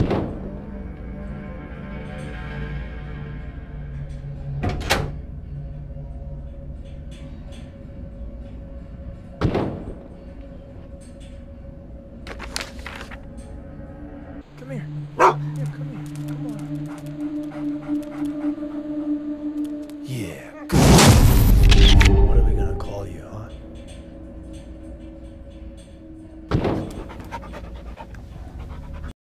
you